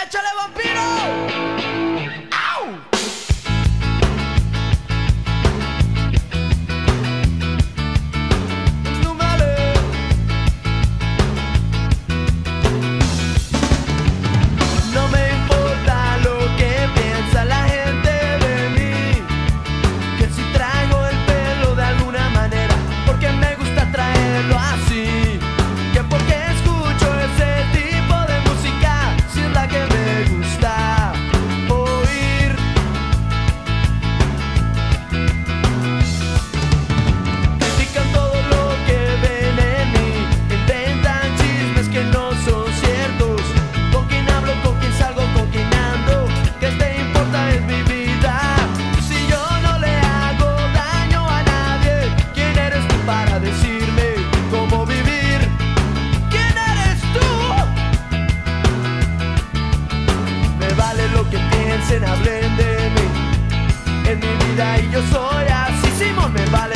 ¡Échale vampiro! decirme cómo vivir. ¿Quién eres tú? Me vale lo que piensen, hablen de mí. En mi vida y yo soy así, Simón me vale.